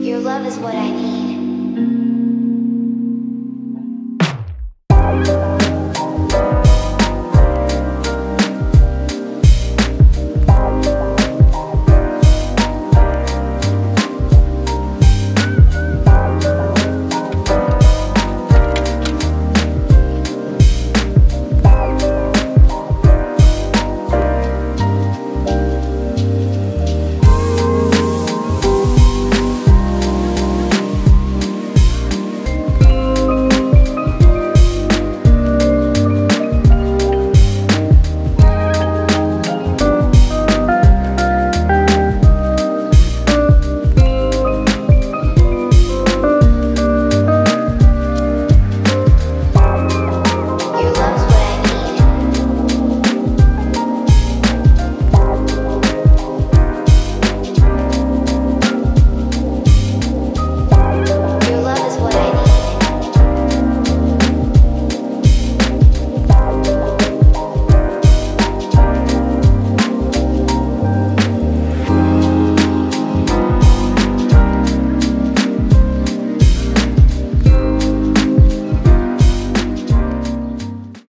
Your love is what I need.